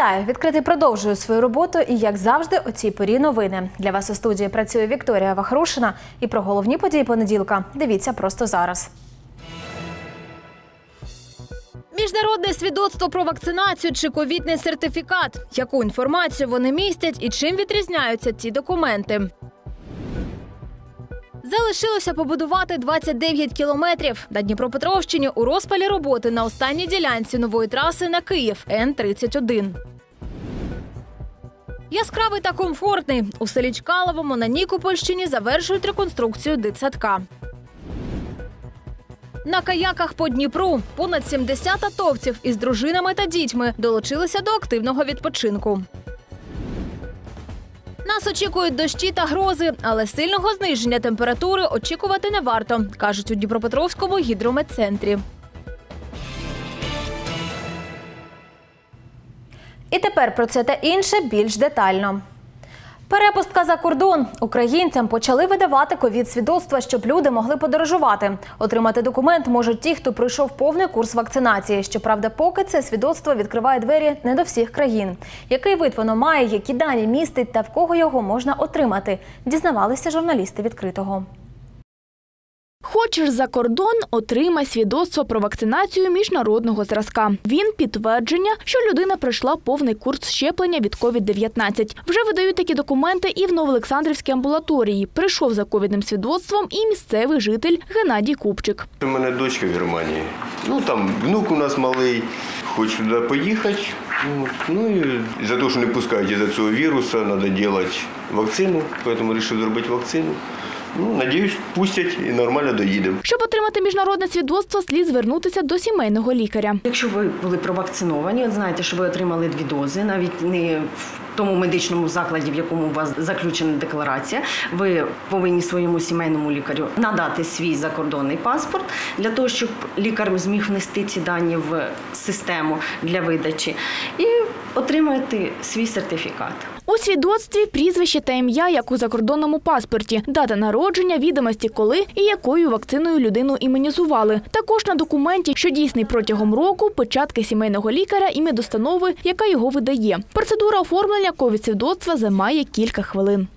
Вітаю! Відкритий продовжує свою роботу і, як завжди, у цій порі новини. Для вас у студії працює Вікторія Вахрушина. І про головні події понеділка дивіться просто зараз. Міжнародне свідоцтво про вакцинацію чи ковідний сертифікат. Яку інформацію вони містять і чим відрізняються ці документи? Залишилося побудувати 29 кілометрів. На Дніпропетровщині у розпалі роботи на останній ділянці нової траси на Київ Н-31. Яскравий та комфортний. У селі Чкаловому на Нікопольщині завершують реконструкцію дитсадка. На каяках по Дніпру понад 70 атовців із дружинами та дітьми долучилися до активного відпочинку. Нас очікують дощі та грози, але сильного зниження температури очікувати не варто, кажуть у Дніпропетровському гідрометцентрі. І тепер про це та інше більш детально. Перепустка за кордон українцям почали видавати ковід-свідоцтва, щоб люди могли подорожувати. Отримати документ можуть ті, хто пройшов повний курс вакцинації. Щоправда, поки це свідоцтво відкриває двері не до всіх країн. Який вид воно має, які дані містить та в кого його можна отримати, дізнавалися журналісти відкритого. Хочеш за кордон, отримай свідоцтво про вакцинацію міжнародного зразка. Він підтвердження, що людина пройшла повний курс щеплення від COVID-19. Вже видають такі документи і в Новоолександрівській амбулаторії. Прийшов за ковідним свідоцтвом і місцевий житель Геннадій Купчик. У мене дочка в Германії. Ну там внук у нас малий, хоче туди поїхати. Ну і за те, що не пускають із-за цього вірусу, треба робити вакцину, тому вирішив зробити вакцину. Ну, надіюсь, пустять і нормально доїдемо. Щоб отримати міжнародне свідоцтво, слід звернутися до сімейного лікаря. Якщо ви були провакциновані, от знаєте, що ви отримали дві дози, навіть не в тому медичному закладі, в якому у вас заключена декларація, ви повинні своєму сімейному лікарю надати свій закордонний паспорт для того, щоб лікар зміг внести ці дані в систему для видачі, і отримаєте свій сертифікат. У свідоцтві прізвище та ім'я, як у закордонному паспорті, дата народження, відомості, коли і якою вакциною людину імунізували. Також на документі, що дійсний протягом року, печатки сімейного лікаря і медостанови, яка його видає. Процедура оформлення ковід-свідоцтва займає кілька хвилин.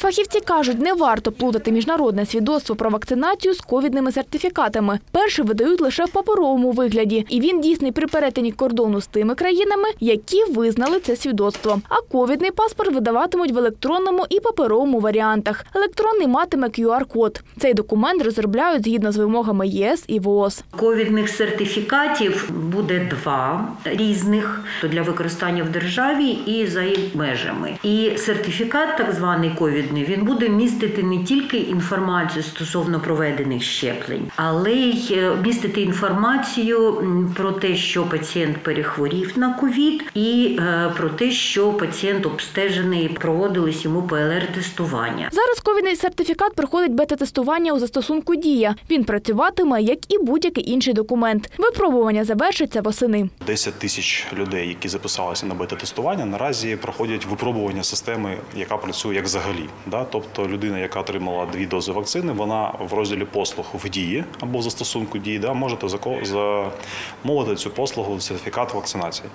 Фахівці кажуть, не варто плутати міжнародне свідоцтво про вакцинацію з ковідними сертифікатами. Перший видають лише в паперовому вигляді, і він дійсний при перетині кордону з тими країнами, які визнали це свідоцтво. А ковідний паспорт видаватимуть в електронному і паперовому варіантах. Електронний матиме QR-код. Цей документ розробляють згідно з вимогами ЄС і ВООЗ. Ковідних сертифікатів буде два різних для використання в державі і за її межами. І сертифікат, так званий ковідний, він буде містити не тільки інформацію стосовно проведених щеплень, але й е, містити інформацію про те, що пацієнт перехворів на ковід, і е, про те, що пацієнт обстежений, проводились йому ПЛР-тестування. Зараз ковідний сертифікат проходить бета-тестування у застосунку Дія. Він працюватиме як і будь-який інший документ. Випробування завершиться восени. 10 тисяч людей, які записалися на бета-тестування, наразі проходять випробування системи, яка працює як взагалі. Да? Тобто людина, яка отримала дві дози вакцини, вона в розділі послуг в дії або в застосунку дії, да, можете замовити цю послугу сертифікат вакцинації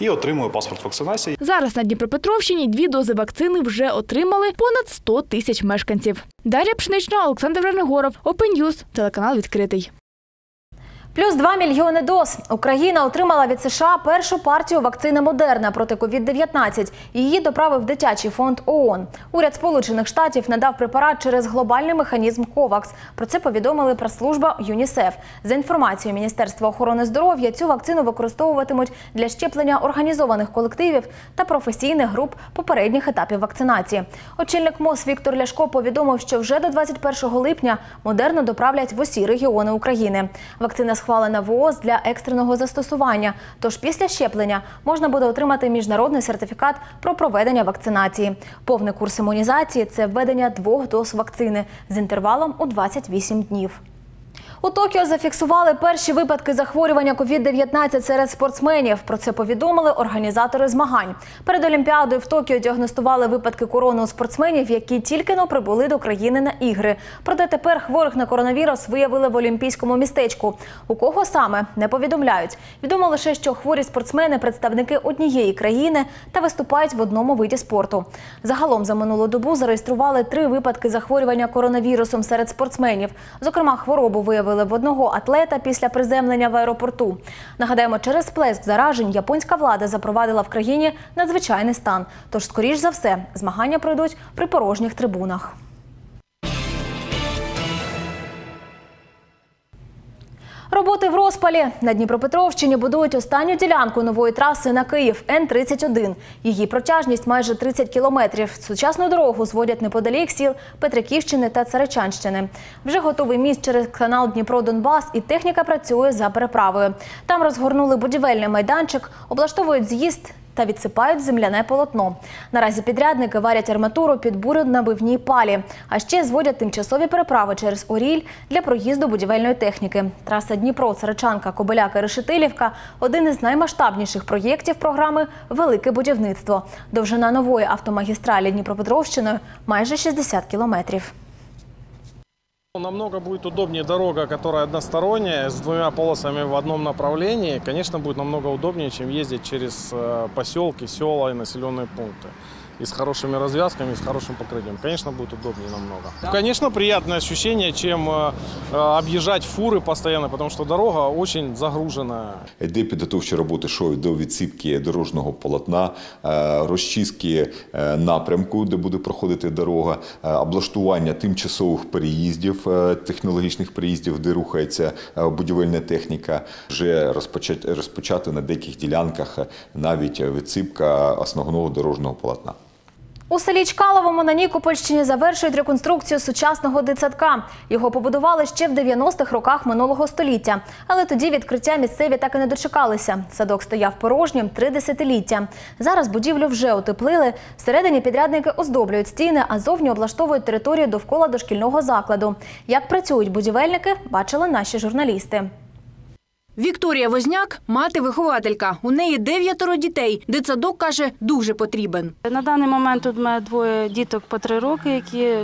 і отримує паспорт вакцинації. Зараз на Дніпропетровщині дві дози вакцини вже отримали понад 100 тисяч мешканців. Дар'я Пшенична, Олександр Вернигоров, Open News, телеканал відкритий. Плюс 2 мільйони доз. Україна отримала від США першу партію вакцини Модерна проти COVID-19. Її доправив дитячий фонд ООН. Уряд Сполучених Штатів надав препарат через глобальний механізм COVAX. Про це повідомили прес-служба ЮНІСЕФ. За інформацією Міністерства охорони здоров'я, цю вакцину використовуватимуть для щеплення організованих колективів та професійних груп попередніх етапів вакцинації. Очільник МОЗ Віктор Ляшко повідомив, що вже до 21 липня Модерну доправлять в усі регіони України. Вакцина схвалена ВООЗ для екстреного застосування. Тож після щеплення можна буде отримати міжнародний сертифікат про проведення вакцинації. Повний курс імунізації це введення двох доз вакцини з інтервалом у 28 днів. У Токіо зафіксували перші випадки захворювання COVID-19 серед спортсменів. Про це повідомили організатори змагань. Перед Олімпіадою в Токіо діагностували випадки корони у спортсменів, які тільки но прибули до країни на ігри. Проте тепер хворих на коронавірус виявили в олімпійському містечку. У кого саме не повідомляють. Відомо лише, що хворі спортсмени представники однієї країни та виступають в одному виді спорту. Загалом за минулу добу зареєстрували три випадки захворювання коронавірусом серед спортсменів. Зокрема, хворобу виявили в одного атлета після приземлення в аеропорту. Нагадаємо, через сплеск заражень японська влада запровадила в країні надзвичайний стан. Тож, скоріш за все, змагання пройдуть при порожніх трибунах. Роботи в розпалі на Дніпропетровщині будують останню ділянку нової траси на Київ Н-31. Її протяжність майже 30 кілометрів. Сучасну дорогу зводять неподалік сіл Петриківщини та Царичанщини. Вже готовий міст через канал Дніпро-Донбас і техніка працює за переправою. Там розгорнули будівельний майданчик, облаштовують з'їзд та відсипають земляне полотно. Наразі підрядники варять арматуру під буренабивній палі, а ще зводять тимчасові переправи через Оріль для проїзду будівельної техніки. Траса Дніпро, Царичанка, Кобиляка, Решетилівка один із наймасштабніших проєктів програми Велике будівництво. Довжина нової автомагістралі Дніпропетровщиною майже 60 кілометрів. Намного будет удобнее дорога, которая односторонняя, с двумя полосами в одном направлении. Конечно, будет намного удобнее, чем ездить через э, поселки, села и населенные пункты. И с хорошими развязками, и с хорошим покрытием. Конечно, будет удобнее намного. Конечно, приятное ощущение, чем э, э, объезжать фуры постоянно, потому что дорога очень загруженная. Йде підготовчі роботи, що до відсипки дорожнього полотна, е, розчистки е, напрямку, де буде проходити дорога, е, облаштування тимчасових переїздів, е, технологічних переїздів, де рухається е, будівельна техніка. Вже розпочати, розпочати на деяких ділянках е, навіть відсипка основного дорожнього полотна. У селі Чкаловому на Нікопольщині завершують реконструкцію сучасного дитсадка. Його побудували ще в 90-х роках минулого століття. Але тоді відкриття місцеві так і не дочекалися. Садок стояв порожнім три десятиліття. Зараз будівлю вже утеплили. Всередині підрядники оздоблюють стіни, а зовні облаштовують територію довкола дошкільного закладу. Як працюють будівельники, бачили наші журналісти. Вікторія Возняк – мати-вихователька. У неї дев'ятеро дітей. Дитсадок, каже, дуже потрібен. На даний момент тут у мене двоє діток по три роки, які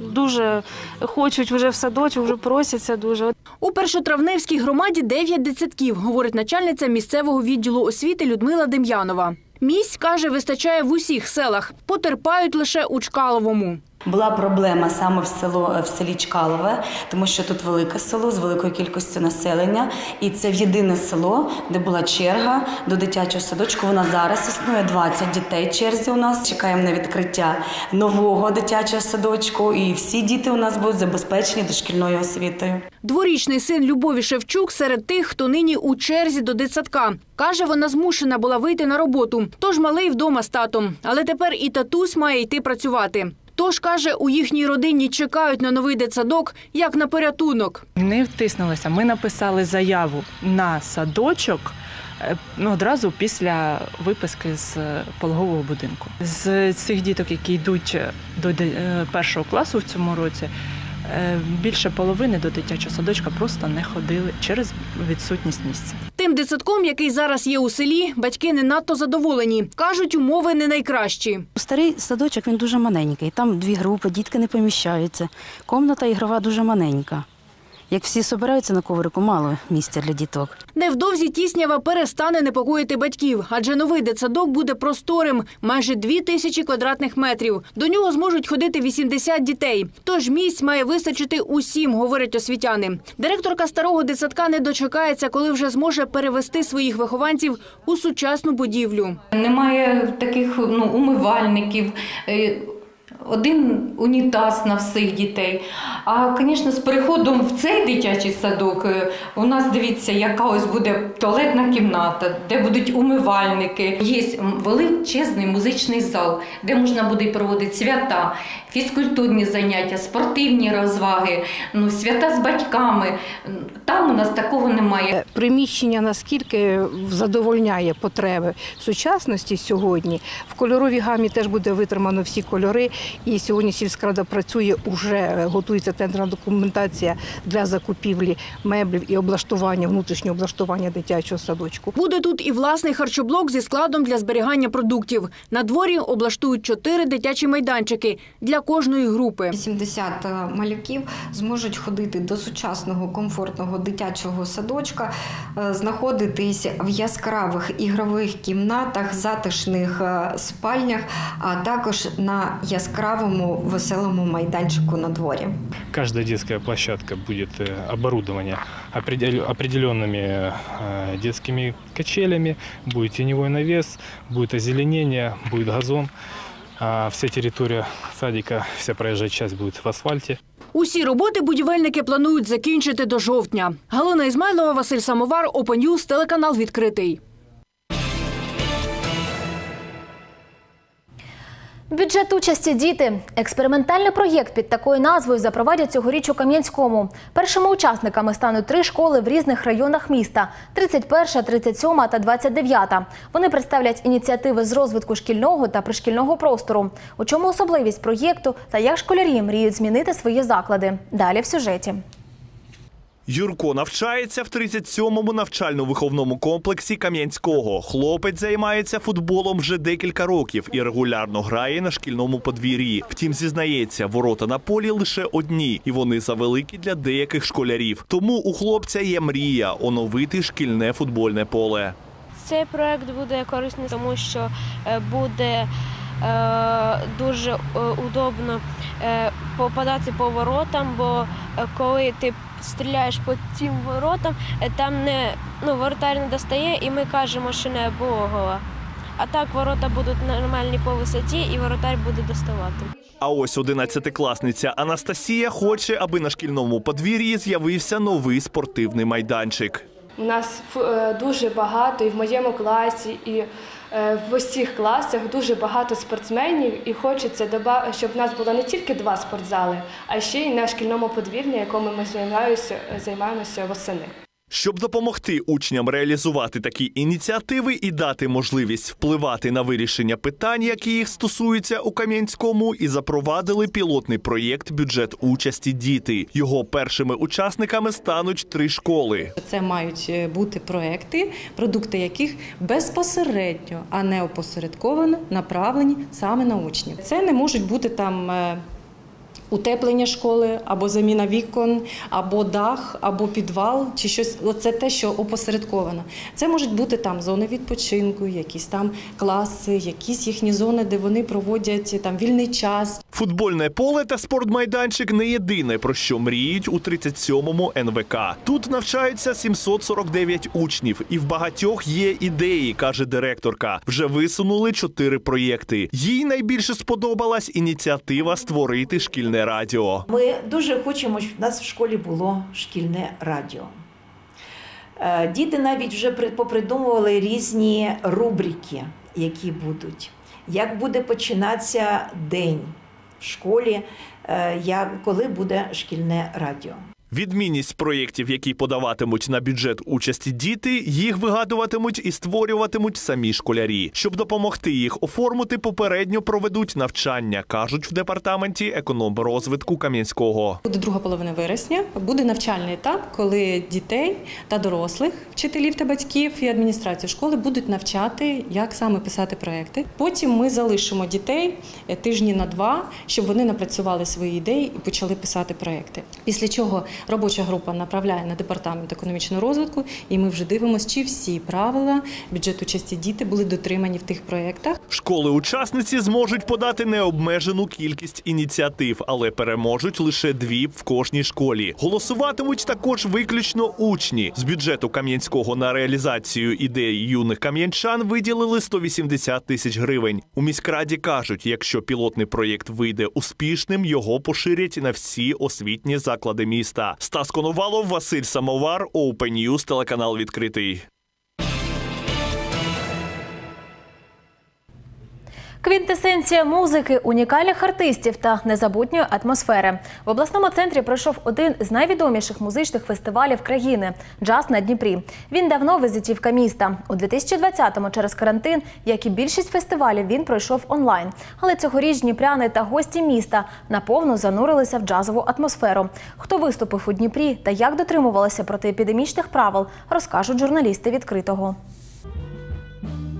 дуже хочуть вже в садочок, вже просяться дуже. У Першотравневській громаді дев'ять дитсадків, говорить начальниця місцевого відділу освіти Людмила Дем'янова. Місць, каже, вистачає в усіх селах. Потерпають лише у Чкаловому. Була проблема саме в село в селі Чкалове, тому що тут велике село з великою кількістю населення, і це єдине село, де була черга до дитячого садочку. Вона зараз існує 20 дітей. Черзі у нас чекаємо на відкриття нового дитячого садочку, і всі діти у нас будуть забезпечені дошкільною освітою. Дворічний син Любові Шевчук серед тих, хто нині у черзі до дитсадка. Каже, вона змушена була вийти на роботу, тож малий вдома з татом. Але тепер і татусь має йти працювати. Тож, каже, у їхній родині чекають на новий дитсадок, як на порятунок. Не втиснулися. Ми написали заяву на садочок е, ну, одразу після виписки з е, пологового будинку. З цих діток, які йдуть до е, першого класу в цьому році, більше половини до дитячого садочка просто не ходили через відсутність місця. Тим дитсадком, який зараз є у селі, батьки не надто задоволені. Кажуть, умови не найкращі. Старий садочок він дуже маленький. Там дві групи, дітки не поміщаються. Комната ігрова дуже маленька. Як всі збираються на коврику, мало місця для діток. Невдовзі тіснява перестане непокоїти батьків, адже новий дитсадок буде просторим, майже дві тисячі квадратних метрів. До нього зможуть ходити 80 дітей. Тож місць має вистачити усім, говорять освітяни. Директорка старого дитсадка не дочекається, коли вже зможе перевести своїх вихованців у сучасну будівлю. Немає таких ну, умивальників. Е, Один унітаз на всіх дітей. А, звісно, з переходом в цей дитячий садок е, у нас дивіться, яка ось буде туалетна кімната, де будуть умивальники. Є величезний музичний зал, де можна буде проводити свята, фізкультурні заняття, спортивні розваги, ну, свята з батьками. Там у нас такого немає. приміщення наскільки задовольняє потреби сучасності сьогодні. В кольоровій гамі теж буде витримано всі кольори, І сьогодні сільськрада працює, вже готується тендерна документація для закупівлі меблів і облаштування, внутрішнього облаштування дитячого садочку. Буде тут і власний харчоблок зі складом для зберігання продуктів. На дворі облаштують чотири дитячі майданчики для кожної групи. 70 малюків зможуть ходити до сучасного комфортного дитячого садочка, е, знаходитись в яскравих ігрових кімнатах, затишних е, спальнях, а також на яскравому веселому майданчику на дворі. Каждая детская площадка будет э, оборудована определю- определенными э, детскими качелями, будет теневой навес, будет озеленение, будет газон. А Вся территория садика, вся проезжая часть будет в асфальте. Усі роботи будівельники планують закінчити до жовтня. Галина Ізмайлова, Василь Самовар, Open News, телеканал відкритий. Бюджет участі діти. Експериментальний проєкт під такою назвою запровадять цьогоріч у Кам'янському. Першими учасниками стануть три школи в різних районах міста: 31, 37 та 29. Вони представлять ініціативи з розвитку шкільного та пришкільного простору. У чому особливість проєкту та як школярі мріють змінити свої заклади? Далі в сюжеті. Юрко навчається в 37-му навчально-виховному комплексі Кам'янського. Хлопець займається футболом вже декілька років і регулярно грає на шкільному подвір'ї. Втім, зізнається, ворота на полі лише одні, і вони завеликі для деяких школярів. Тому у хлопця є мрія оновити шкільне футбольне поле. Цей проект буде корисний, тому що е, буде е, дуже е, удобно попадати по воротам, бо коли ти стріляєш по тим воротам, е, там не ну, воротар не достає, і ми кажемо, що не було гола. А так ворота будуть нормальні по висоті, і воротар буде доставати. А ось одинадцятикласниця Анастасія хоче, аби на шкільному подвір'ї з'явився новий спортивний майданчик. У нас е, дуже багато і в моєму класі, і в усіх класах дуже багато спортсменів, і хочеться, щоб в нас було не тільки два спортзали, а ще й на шкільному подвір'ї, якому ми займаємося восени. Щоб допомогти учням реалізувати такі ініціативи і дати можливість впливати на вирішення питань, які їх стосуються у Кам'янському, і запровадили пілотний проєкт бюджет участі діти. Його першими учасниками стануть три школи. Це мають е, бути проекти, продукти яких безпосередньо, а не опосередковано направлені саме на учнів. Це не можуть бути там. Утеплення школи або заміна вікон, або дах, або підвал, чи щось. Це те, що опосередковано. Це можуть бути там зони відпочинку, якісь там класи, якісь їхні зони, де вони проводять там вільний час. Футбольне поле та спортмайданчик не єдине, про що мріють у 37-му НВК. Тут навчаються 749 учнів, і в багатьох є ідеї, каже директорка. Вже висунули чотири проєкти. Їй найбільше сподобалась ініціатива створити шкільне радіо. Ми дуже хочемо, щоб в нас в школі було шкільне радіо. Е, Діти навіть вже попридумували різні рубрики, які будуть. Як буде починатися день в школі, е, коли буде шкільне радіо. Відмінність проєктів, які подаватимуть на бюджет участі діти, їх вигадуватимуть і створюватимуть самі школярі. Щоб допомогти їх оформити, попередньо проведуть навчання, кажуть в департаменті економрозвитку Кам'янського. Буде друга половина вересня. Буде навчальний етап, коли дітей та дорослих, вчителів та батьків і адміністрацію школи будуть навчати, як саме писати проекти. Потім ми залишимо дітей е, тижні на два, щоб вони напрацювали свої ідеї і почали писати проекти. Після чого робоча група направляє на департамент економічного розвитку, і ми вже дивимося, чи всі правила бюджету часті діти були дотримані в тих проектах. Школи-учасниці зможуть подати необмежену кількість ініціатив, але переможуть лише дві в кожній школі. Голосуватимуть також виключно учні. З бюджету Кам'янського на реалізацію ідей юних кам'янчан виділили 180 тисяч гривень. У міськраді кажуть, якщо пілотний проєкт вийде успішним, його поширять на всі освітні заклади міста. Стас Коновалов, Василь Самовар, Open News, телеканал відкритий. Квінтесенція музики, унікальних артистів та незабутньої атмосфери. В обласному центрі пройшов один з найвідоміших музичних фестивалів країни Джаз на Дніпрі. Він давно визитівка міста. У 2020-му через карантин, як і більшість фестивалів, він пройшов онлайн. Але цьогоріч дніпряни та гості міста наповну занурилися в джазову атмосферу. Хто виступив у Дніпрі та як дотримувалися протиепідемічних правил, розкажуть журналісти відкритого.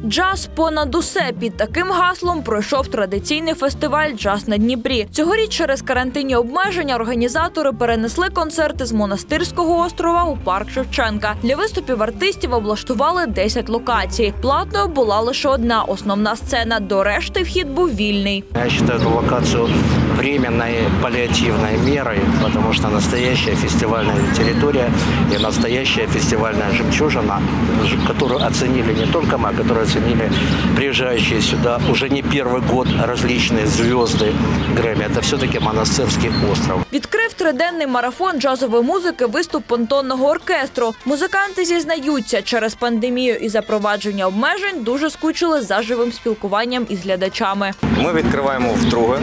Джаз понад усе під таким гаслом пройшов традиційний фестиваль Джаз на Дніпрі. Цьогоріч через карантинні обмеження організатори перенесли концерти з монастирського острова у парк Шевченка. Для виступів артистів облаштували 10 локацій. Платною була лише одна основна сцена. До решти вхід був вільний. Я считаю эту локацию временной паллиативной мерой, потому что настоящая фестивальная территория и настоящая фестивальная жемчужина, которую оценили не только мы, а оценили приезжающие сюда уже не первый год различные звезды Грэмми. Это все-таки монастырский остров. Відкрив триденний марафон джазової музики виступ понтонного оркестру. Музиканти зізнаються, через пандемію і запровадження обмежень дуже скучили за живим спілкуванням із глядачами. Ми відкриваємо вдруге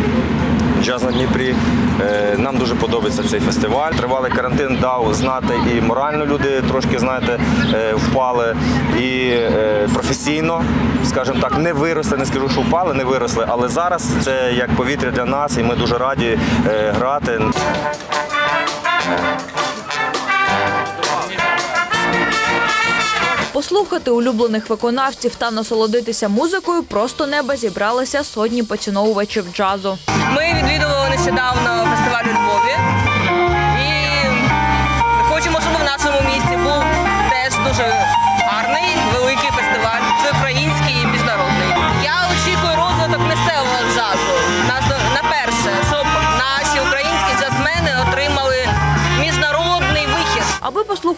джаз на Дніпрі. Е, Нам дуже подобається цей фестиваль. Тривалий карантин дав знати і морально люди трошки, знаєте, е, впали, і е, професійно, скажімо так, не виросли, не скажу, що впали, не виросли, але зараз це як повітря для нас, і ми дуже раді грати. Послухати улюблених виконавців та насолодитися музикою просто неба зібралися сотні поціновувачів джазу. Ми відвідували нещодавно фестиваль у Львові і хочемо, щоб в нашому місті був теж дуже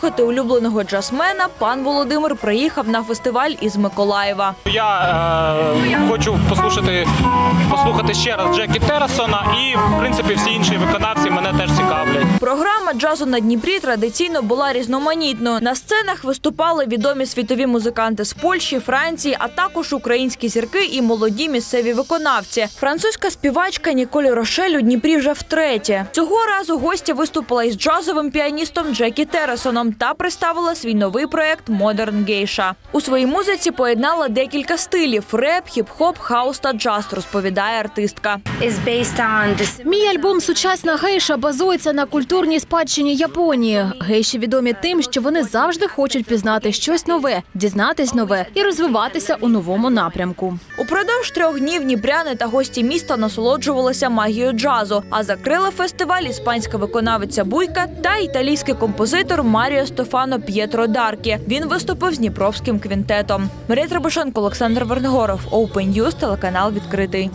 послухати улюбленого джазмена, пан Володимир приїхав на фестиваль із Миколаєва. Я е, хочу послухати, послухати ще раз Джекі Террасона і, в принципі, всі інші виконавці мене теж цікавлять. Програма джазу на Дніпрі традиційно була різноманітною. На сценах виступали відомі світові музиканти з Польщі, Франції, а також українські зірки і молоді місцеві виконавці. Французька співачка Ніколь Рошель у Дніпрі вже втретє. Цього разу гостя виступила із джазовим піаністом Джекі Террасоном та представила свій новий проект Модерн Гейша. У своїй музиці поєднала декілька стилів: реп, хіп-хоп, хаус та джаз, розповідає артистка. Мій альбом Сучасна гейша базується на культурній спадщині Японії. Гейші відомі тим, що вони завжди хочуть пізнати щось нове, дізнатись нове і розвиватися у новому напрямку. Упродовж трьох днів дніпряни та гості міста насолоджувалися магією джазу. А закрили фестиваль іспанська виконавиця Буйка та італійський композитор Маріо Стефано П'єтро Даркі. Він виступив з Дніпровським квінтетом. Марія Требушенко, Олександр Вернигоров, Open News, телеканал відкритий.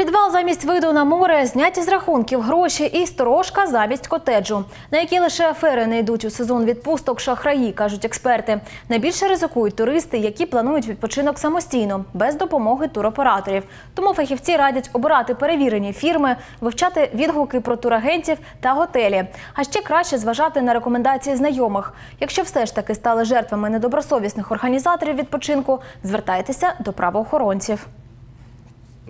Підвал замість виду на море, зняті з рахунків гроші і сторожка замість котеджу, на які лише афери не йдуть у сезон відпусток шахраї, кажуть експерти. Найбільше ризикують туристи, які планують відпочинок самостійно, без допомоги туроператорів. Тому фахівці радять обирати перевірені фірми, вивчати відгуки про турагентів та готелі. А ще краще зважати на рекомендації знайомих. Якщо все ж таки стали жертвами недобросовісних організаторів відпочинку, звертайтеся до правоохоронців.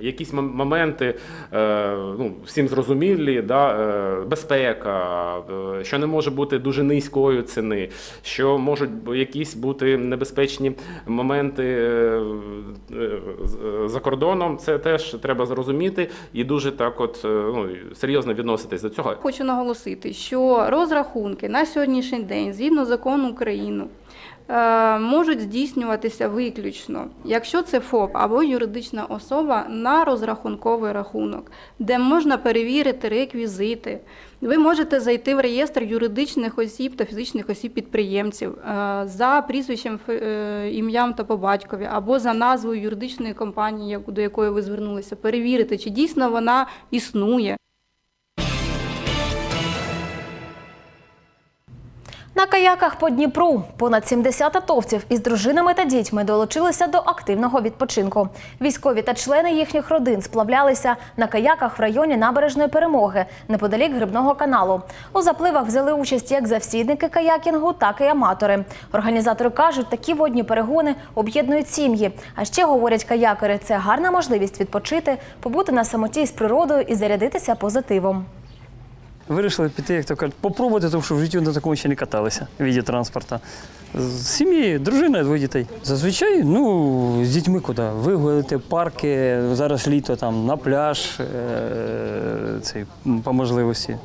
Якісь моменти е, ну, всім зрозумілі, да, е, безпека, е, що не може бути дуже низькою ціни, що можуть якісь бути небезпечні моменти за кордоном. Це теж треба зрозуміти і дуже так, от ну, серйозно відноситись до цього. Хочу наголосити, що розрахунки на сьогоднішній день, згідно закону України, можуть здійснюватися виключно, якщо це ФОП або юридична особа на розрахунковий рахунок, де можна перевірити реквізити. Ви можете зайти в реєстр юридичних осіб та фізичних осіб підприємців е, за прізвищем, е, ім'ям та по батькові, або за назвою юридичної компанії, до якої ви звернулися, перевірити, чи дійсно вона існує. На каяках по Дніпру понад 70 атовців із дружинами та дітьми долучилися до активного відпочинку. Військові та члени їхніх родин сплавлялися на каяках в районі набережної перемоги неподалік грибного каналу. У запливах взяли участь як завсідники каякінгу, так і аматори. Організатори кажуть, такі водні перегони об'єднують сім'ї. А ще говорять каякери, це гарна можливість відпочити, побути на самоті з природою і зарядитися позитивом Вирішили піти, як то кажуть, попробувати, тому що в житті на такому ще не каталися в віді транспорту. З сім'єю, дружина, двоє дітей. Зазвичай, ну, з дітьми куди? Вигулити, парки, зараз літо там, на пляж, е- цей, по можливості.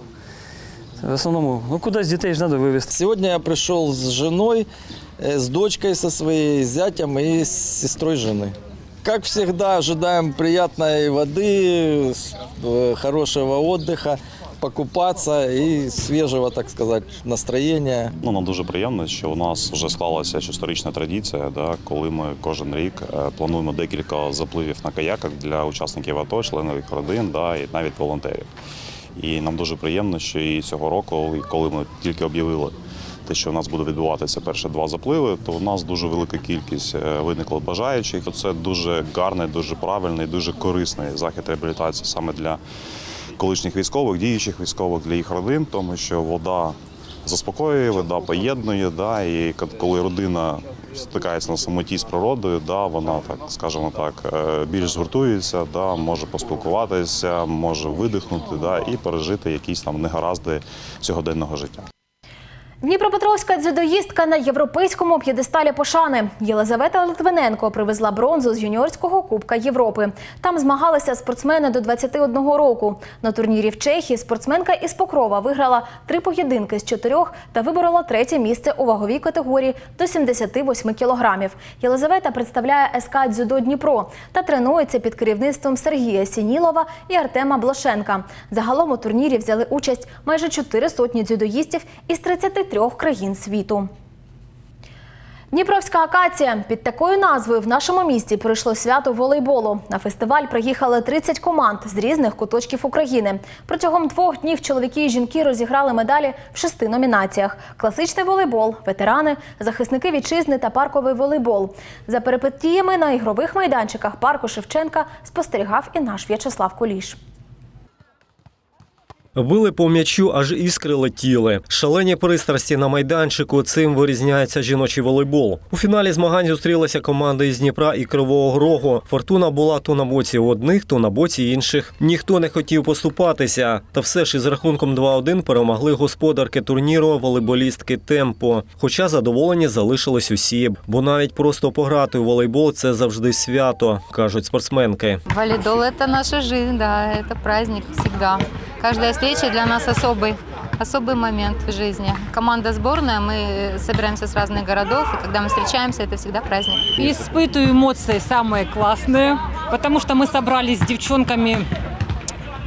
В основному, ну кудись дітей ж треба вивезти. Сегодня я пришел с женой, э, с дочкой со своей, с зятем и с сестрой жены. Как всегда, ожидаем приятной воды, с- э, хорошего отдыха, покупаться и свежего, так сказать, настроения. Ну, нам дуже приємно, що у нас вже склалася історична традиція, да, коли ми кожен рік е, плануємо декілька запливів на каяках для учасників АТО, членів їх родин, да, і навіть волонтерів. І нам дуже приємно, що і цього року, коли ми тільки об'явили те, що у нас буде відбуватися перші два запливи, то у нас дуже велика кількість е, виникло бажаючих. Це дуже гарний, дуже правильний, дуже корисний захід реабілітації саме для колишніх військових, діючих військових, для їх родин, тому що вода заспокоює, вода поєднує, да, і коли родина стикається на самоті з природою, да, вона так, скажімо так, е, більш згуртується, да, може поспілкуватися, може видихнути да, і пережити якісь там негаразди сьогоденного життя. Дніпропетровська дзюдоїстка на європейському п'єдесталі пошани. Єлизавета Литвиненко привезла бронзу з юніорського Кубка Європи. Там змагалися спортсмени до 21 року. На турнірі в Чехії спортсменка із Покрова виграла три поєдинки з чотирьох та виборола третє місце у ваговій категорії до 78 кілограмів. Єлизавета представляє СК «Дзюдо Дніпро та тренується під керівництвом Сергія Сінілова і Артема Блошенка. Загалом у турнірі взяли участь майже чотири сотні дзюдоїстів із 33 країн світу. Дніпровська акація під такою назвою в нашому місті пройшло свято волейболу. На фестиваль приїхали 30 команд з різних куточків України. Протягом двох днів чоловіки і жінки розіграли медалі в шести номінаціях: класичний волейбол, ветерани, захисники вітчизни та парковий волейбол. За перипетіями на ігрових майданчиках парку Шевченка спостерігав і наш В'ячеслав Куліш. Били по м'ячу, аж іскри летіли. Шалені пристрасті на майданчику. Цим вирізняється жіночий волейбол. У фіналі змагань зустрілися команди із Дніпра і Кривого Рогу. Фортуна була то на боці одних, то на боці інших. Ніхто не хотів поступатися. Та все ж із рахунком 2-1 перемогли господарки турніру волейболістки Темпо. Хоча задоволені залишились усі, бо навіть просто пограти у волейбол це завжди свято, кажуть спортсменки. Валидол – это наша жизнь, да, это праздник всегда. Каждая встреча для нас особый, особый момент в жизни. Команда сборная, мы собираемся с разных городов, и когда мы встречаемся, это всегда праздник. Испытываю эмоции самые классные, потому что мы собрались с девчонками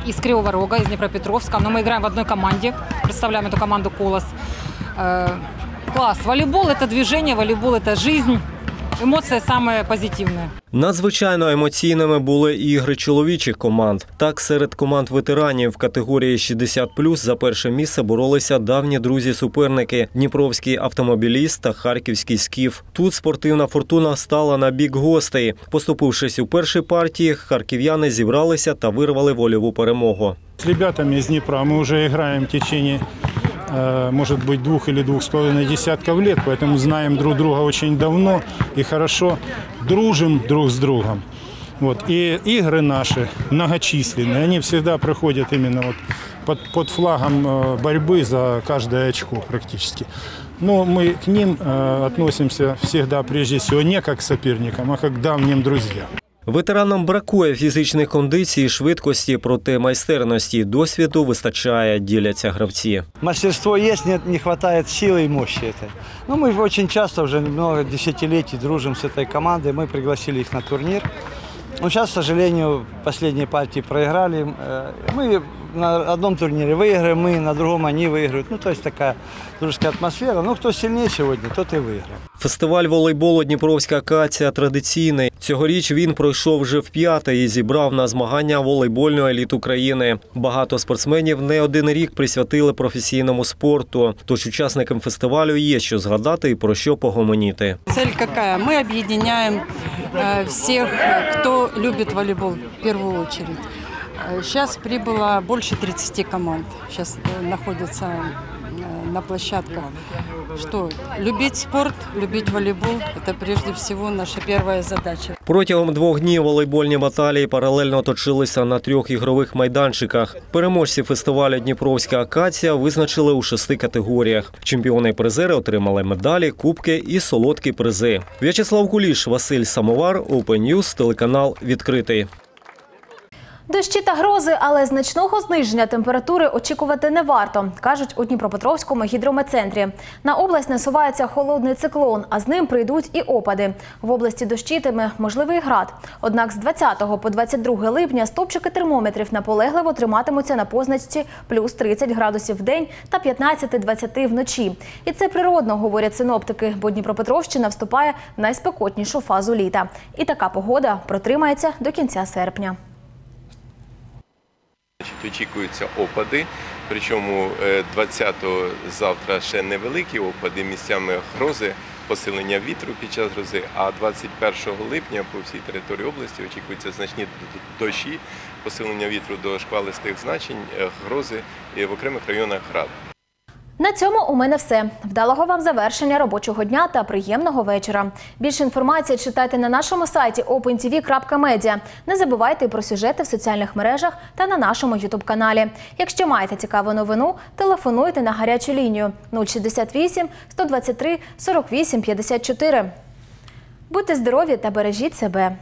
из Кривого Рога, из Днепропетровска, но мы играем в одной команде, представляем эту команду «Колос». Э, Класс. Волейбол – это движение, волейбол – это жизнь. Эмоции самые позитивные. Надзвичайно емоційними були і ігри чоловічих команд. Так, серед команд ветеранів в категорії 60+, за перше місце боролися давні друзі-суперники Дніпровський автомобіліст та Харківський скіф. Тут спортивна фортуна стала на бік гостей. Поступившись у першій партії, харків'яни зібралися та вирвали вольову перемогу. С ребятами из Днепра мы уже играем в течение, э, может быть, двух или двух с половиной десятков лет, поэтому знаем друг друга очень давно и хорошо дружим друг с другом. Вот. И игры наши многочисленные, они всегда проходят именно вот под, под флагом э, борьбы за каждое очко практически. Но мы к ним э, относимся всегда прежде всего не как к соперникам, а как к давним друзьям. Ветеранам бракує фізичних кондицій, швидкості, проте майстерності, досвіду вистачає, діляться гравці. Мастерство есть, нет, не хватает силы и мощи этой. Ну, мы очень часто, уже много десятилетий дружим с этой командой. Мы пригласили их на турнир. Ну, сейчас, к сожалению, последние партии проиграли. Э, Мы на одном турнире выиграем, мы на другом они выиграют. Ну, то есть такая дружеская атмосфера. Ну, кто сильнее сегодня, тот и выиграет. Фестиваль волейболу Дніпровська акація традиційний. Цьогоріч він пройшов вже в п'яте і зібрав на змагання волейбольну еліту країни. Багато спортсменів не один рік присвятили професійному спорту. Тож учасникам фестивалю є що згадати і про що погомоніти. Цель какая? Мы объединяем э, всех, кто любит волейбол в первую очередь. Э, Сейчас прибыло больше 30 команд. Сейчас э, находятся э, на площадках. Что? Любить спорт, любить волейбол – это прежде всего наша первая задача. Протягом двох днів волейбольні баталії паралельно точилися на трьох ігрових майданчиках. Переможці фестивалю Дніпровська акація визначили у шести категоріях. Чемпіони і призери отримали медалі, кубки і солодкі призи. В'ячеслав Куліш, Василь Самовар, Open News, телеканал відкритий. Дощі та грози, але значного зниження температури очікувати не варто, кажуть у Дніпропетровському гідрометцентрі. На область насувається холодний циклон, а з ним прийдуть і опади. В області дощитиме можливий град. Однак з 20 по 22 липня стопчики термометрів наполегливо триматимуться на позначці плюс 30 градусів в день та 15-20 вночі. І це природно, говорять синоптики, бо Дніпропетровщина вступає в найспекотнішу фазу літа. І така погода протримається до кінця серпня. Очікуються опади, причому е, 20-го завтра ще невеликі опади, місцями грози, посилення вітру під час грози, а 21 липня по всій території області очікуються значні дощі, посилення вітру до шквалистих значень, е, грози в окремих районах град. На цьому у мене все. Вдалого вам завершення робочого дня та приємного вечора. Більше інформації читайте на нашому сайті opentv.media. Не забувайте про сюжети в соціальних мережах та на нашому ютуб-каналі. Якщо маєте цікаву новину, телефонуйте на гарячу лінію 068 123 48 54. Будьте здорові та бережіть себе.